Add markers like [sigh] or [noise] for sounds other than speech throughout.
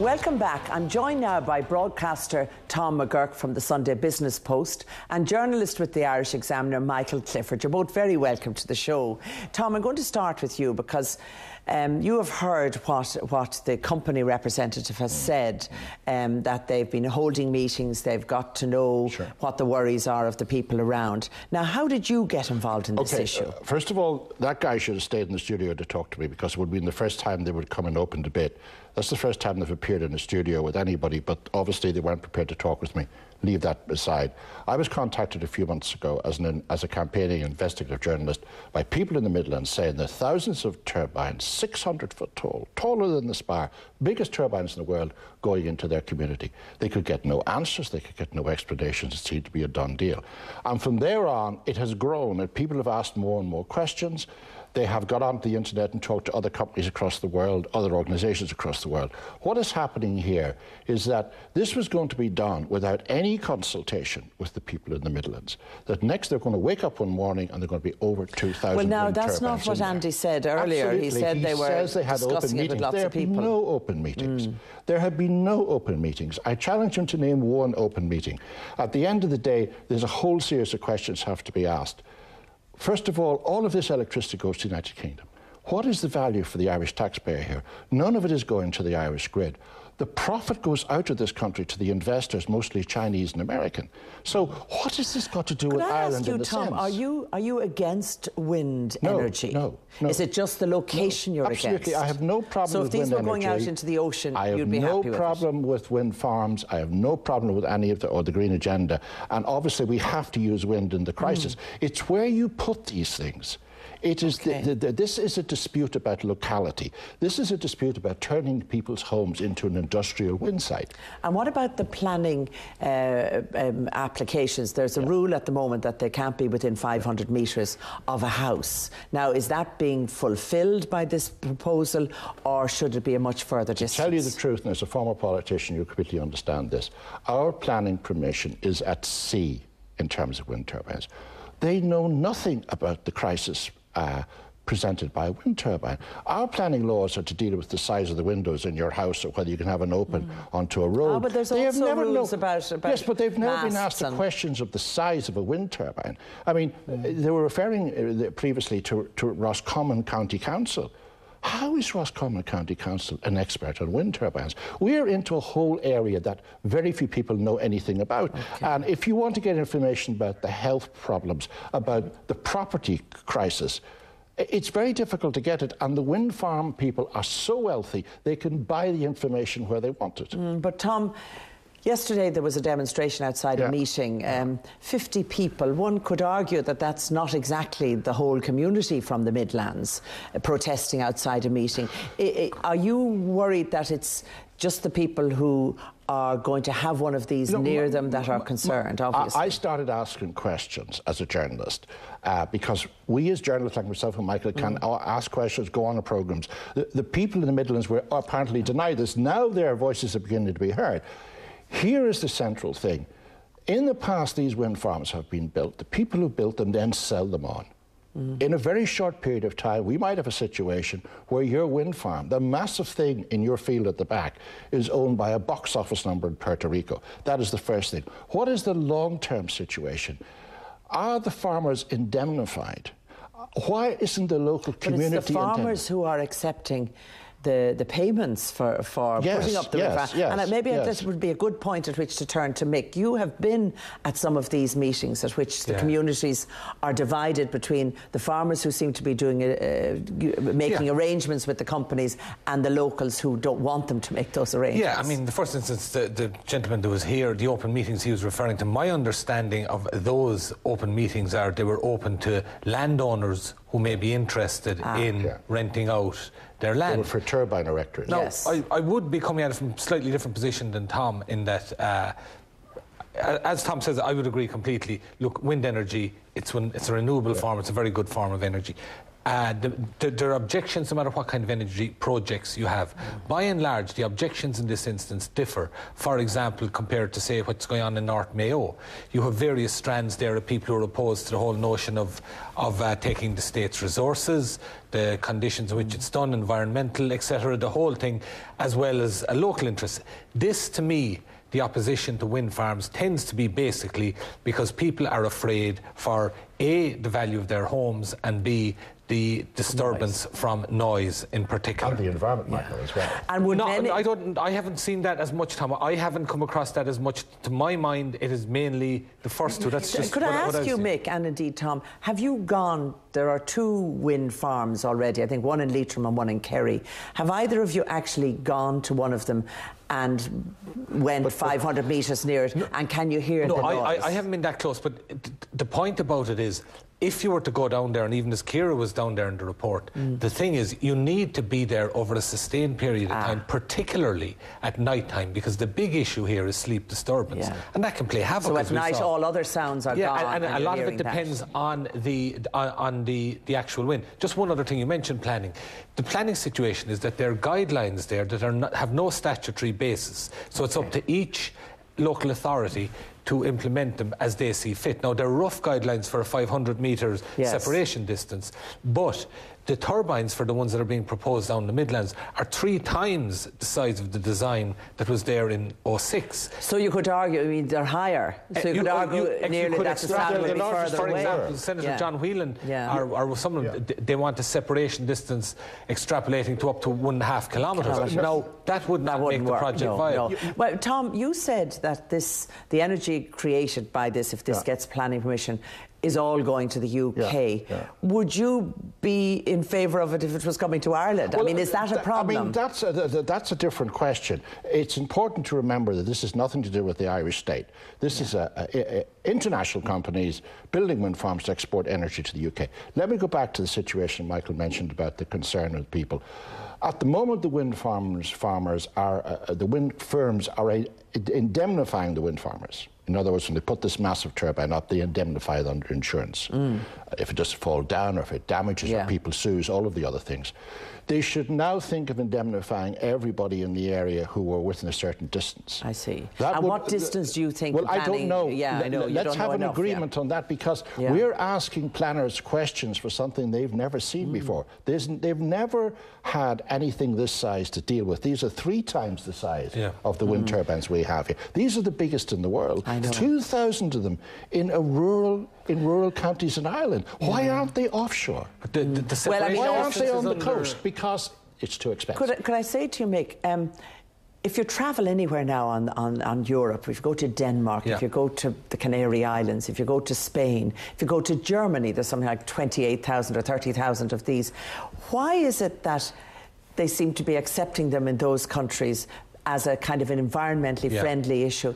Welcome back. I'm joined now by broadcaster Tom McGurk from the Sunday Business Post and journalist with the Irish Examiner Michael Clifford. You're both very welcome to the show. Tom, I'm going to start with you because um, you have heard what, what the company representative has said um, that they've been holding meetings, they've got to know Sure. what the worries are of the people around. Now, how did you get involved in this Okay, issue? uh, first of all, that guy should have stayed in the studio to talk to me because it would have been the first time they would come in open debate. That's the first time they've appeared in a studio with anybody, but obviously they weren't prepared to talk with me. Leave that aside. I was contacted a few months ago as, an, as a campaigning investigative journalist by people in the Midlands saying that thousands of turbines, 600 foot tall, taller than the spire, biggest turbines in the world, going into their community. They could get no answers, they could get no explanations. It seemed to be a done deal. And from there on, it has grown, and people have asked more and more questions. They have got onto the internet and talked to other companies across the world, other organizations across the world. What is happening here is that this was going to be done without any consultation with the people in the Midlands. That next they're going to wake up one morning and they're going to be over 2,000 Well, now, that's not what. Andy said earlier. He Absolutely. said they were says they had open discussing it with meetings. lots there of have been people. no open meetings. Hmm. There have been no open meetings. I challenge him to name one open meeting. At the end of the day, there's a whole series of questions have to be asked. First of all, all of this electricity goes to the United Kingdom. What is the value for the Irish taxpayer here? None of it is going to the Irish grid. The profit goes out of this country to the investors, mostly Chinese and American. So, what has this got to do Could with I Ireland ask you, Tom, sense? are you are you against wind No, energy? no, no. Is it just the location you're Absolutely, against? I have no problem So if these were going out into the ocean, I have you'd be no happy with it. problem with wind farms. I have no problem with any of the or the green agenda. And obviously, we have to use wind in the hmm. crisis. It's where you put these things. It is Okay. the, the, this is a dispute about locality. This is a dispute about turning people's homes into an industrial wind site. And what about the planning uh, um, applications? There's a rule at the moment that they can't be within 500 metres of a house. Now, is that being fulfilled by this proposal, or should it be a much further distance? To tell you the truth, and as a former politician, you completely understand this. Our planning permission is at sea in terms of wind turbines. They know nothing about the crisis uh, presented by a wind turbine. Our planning laws are to deal with the size of the windows in your house or whether you can have an open onto a road. Ah, but there's They have also never rules known- about- about yes, but they've never been asked the questions of the size of a wind turbine. I mean, they were referring uh, previously to, to Roscommon County Council. How is Roscommon County Council an expert on wind turbines? We're into a whole area that very few people know anything about. And if you want to get information about the health problems, about the property crisis, it's very difficult to get it. And the wind farm people are so wealthy, they can buy the information where they want it. Mm, but Tom, yesterday there was a demonstration outside Yeah. a meeting. Um, 50 people. One could argue that that's not exactly the whole community from the Midlands uh, protesting outside a meeting. I- I- are you worried that it's just the people who are going to have one of these You know, near my- them that are concerned, I- obviously? I started asking questions as a journalist uh, because we, as journalists like myself and Michael, can Mm. ask questions, go on to programs. The, the people in the Midlands were apparently denied this. Now their voices are beginning to be heard. Here is the central thing. In the past, these wind farms have been built. The people who built them then sell them on. Mm. In a very short period of time, we might have a situation where your wind farm, the massive thing in your field at the back, is owned by a box office number in Puerto Rico. That is the first thing. What is the long term situation? Are the farmers indemnified? Why isn't the local but community it's the farmers indemnified? who are accepting the, the payments for, for Yes, putting up the yes, river. yes, and maybe yes. this would be a good point at which to turn to Mick. You have been at some of these meetings at which the Yeah. communities are divided between the farmers who seem to be doing uh, uh, making Yeah. arrangements with the companies and the locals who don't want them to make those arrangements. Yeah, I mean, the first instance, the, the gentleman that was here, the open meetings he was referring to, my understanding of those open meetings are they were open to landowners who may be interested in Yeah. renting out their They land. were for turbine erectors. Now, Yes. I, I would be coming at it from a slightly different position than Tom in that, uh, as Tom says, I would agree completely. Look, wind energy, it's, when, it's a renewable form, it's a very good form of energy. Uh, the, the, there are objections no matter what kind of energy projects you have. By and large, the objections in this instance differ. For example, compared to, say, what's going on in North Mayo, you have various strands there of people who are opposed to the whole notion of, of uh, taking the state's resources, the conditions in which it's done, environmental, etc., the whole thing, as well as a local interest. This, to me, the opposition to wind farms tends to be basically because people are afraid for A, the value of their homes, and B, the disturbance noise. from noise in particular. And the environment, Michael, yeah. as well. And would no, many... I don't. I haven't seen that as much, Tom. I haven't come across that as much. To my mind, it is mainly the first two. That's just. Could what, I ask what you, Mick, and indeed Tom, have you gone? There are two wind farms already. I think one in Leitrim and one in Kerry. Have either of you actually gone to one of them and went but, 500 metres near it? No, and can you hear no, the noise? I, I, I haven't been that close. But the point about it is, if you were to go down there, and even as Kira was down there in the report, mm. the thing is, you need to be there over a sustained period of ah. time, particularly at night time, because the big issue here is sleep disturbance. Yeah. And that can play havoc. So at night, all other sounds are yeah, gone. And, and, and a lot of it depends that. on, the, on, on the, the actual wind. Just one other thing, you mentioned planning. The planning situation is that there are guidelines there that are not, have no statutory basis. So it's up to each local authority to implement them as they see fit. Now, there are rough guidelines for a 500 metres yes. separation distance, but the turbines for the ones that are being proposed down the Midlands are three times the size of the design that was there in 06. So you could argue, I mean, they're higher. So you, uh, you could argue you, nearly that the standard would be further For away. example, Senator yeah. John Whelan yeah. are, are some of them, they want a separation distance extrapolating to up to one and a half kilometres. kilometres. Now, that would not that make the project no, viable. No. Well, Tom, you said that this, the energy created by this, if this yeah. gets planning permission, is all going to the UK. Yeah, yeah. Would you be in favour of it if it was coming to Ireland? Well, I mean, is that a problem? I mean, that's a, that's a different question. It's important to remember that this has nothing to do with the Irish state. This yeah. is a, a, a, international companies building wind farms to export energy to the UK. Let me go back to the situation Michael mentioned about the concern of people. At the moment, the wind farmers, farmers are, uh, the wind firms are indemnifying the wind farmers. In other words, when they put this massive turbine up, they indemnify it under insurance. Mm. If it does fall down or if it damages yeah. or people sues, all of the other things. They should now think of indemnifying everybody in the area who were within a certain distance. I see. That and would, what distance do you think? Well, I don't know. Yeah, L- I know. Let's have an enough, agreement yeah. on that because yeah. we're asking planners questions for something they've never seen mm. before. There's, they've never had anything this size to deal with. These are three times the size yeah. of the wind mm. turbines we have here. These are the biggest in the world. I know. 2,000 of them in a rural in rural counties in Ireland. Why aren't they offshore? The, the, the well, I mean, why aren't they on the coast? Because it's too expensive. Could I, could I say to you, Mick, um, if you travel anywhere now on, on, on, Europe, if you go to Denmark, yeah. if you go to the Canary Islands, if you go to Spain, if you go to Germany, there's something like 28,000 or 30,000 of these. Why is it that they seem to be accepting them in those countries as a kind of an environmentally yeah. friendly issue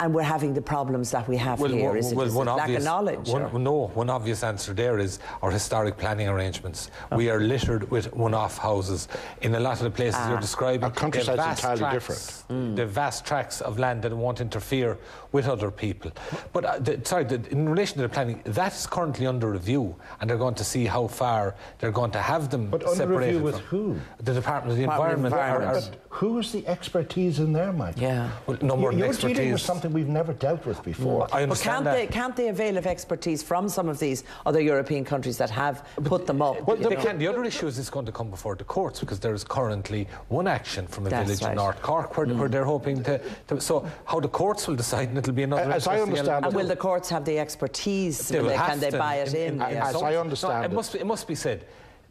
and we're having the problems that we have well, here. Is well, it, is one it obvious, lack of knowledge? One, no, one obvious answer there is our historic planning arrangements. Okay. We are littered with one-off houses in a lot of the places ah. you're describing. Our countryside entirely tracts, different. Mm. The vast tracts of land that won't interfere with other people. But uh, the, sorry, the, in relation to the planning, that is currently under review, and they're going to see how far they're going to have them but separated. under review with who? The Department of the Department Environment. Of Environment. Are, who is the expertise in there, Mike? Yeah. Well, no more You're expertise. Dealing with something we've never dealt with before. I understand can't that. They, can't they avail of expertise from some of these other European countries that have put them up? Well, they can. The other issue is it's going to come before the courts because there is currently one action from a That's village right. in North Cork where, mm. where, they're hoping to, to, So how the courts will decide, and [laughs] it'll be another. As I understand, and will the courts have the expertise? They can they buy it in? in, in as I understand, no, it, it must be, it must be said,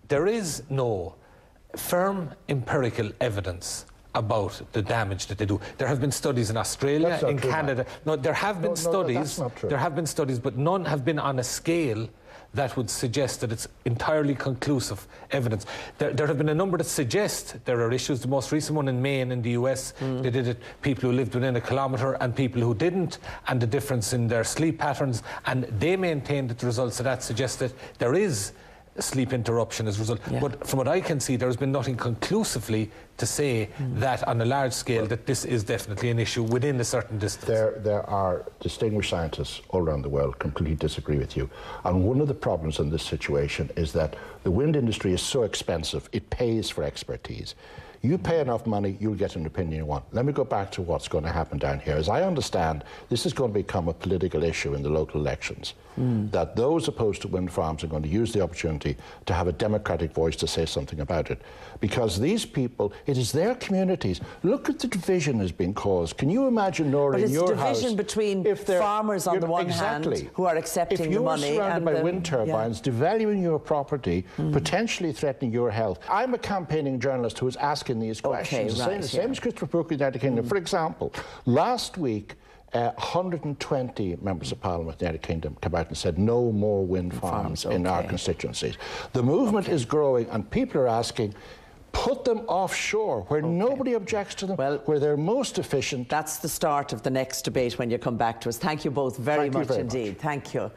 there is no firm empirical evidence about the damage that they do. There have been studies in Australia, in true, Canada. No, there have been no, studies. No, there have been studies, but none have been on a scale that would suggest that it's entirely conclusive evidence. There, there, have been a number that suggest there are issues. The most recent one in Maine in the US, mm. they did it people who lived within a kilometre and people who didn't, and the difference in their sleep patterns. And they maintained that the results of that suggest that there is sleep interruption as a result. Yeah. But from what I can see, there's been nothing conclusively to say Mm. that on a large scale that this is definitely an issue within a certain distance. There, there are distinguished scientists all around the world completely disagree with you. And one of the problems in this situation is that the wind industry is so expensive, it pays for expertise. You pay enough money, you'll get an opinion you want. Let me go back to what's going to happen down here. As I understand, this is going to become a political issue in the local elections. Hmm. That those opposed to wind farms are going to use the opportunity to have a democratic voice to say something about it. Because these people, it is their communities. Look at the division has been caused. Can you imagine, Nora, in your division house, between if they're- farmers on the one hand who are accepting if the you're money surrounded and by the- wind yeah. turbines, devaluing your property, hmm. potentially threatening your health. I'm a campaigning journalist who is asking these Okay, questions. the same, right, the same yeah. as Christopher Booker in the United Kingdom. For example, last week. Uh, 120 members of parliament in the United Kingdom came out and said no more wind farms, farms, in our constituencies. The movement is growing, and people are asking, put them offshore where nobody objects to them, Well- where they're most efficient, That's the start of the next debate when you come back to us. Thank you both very Thank much very much. indeed. Thank you.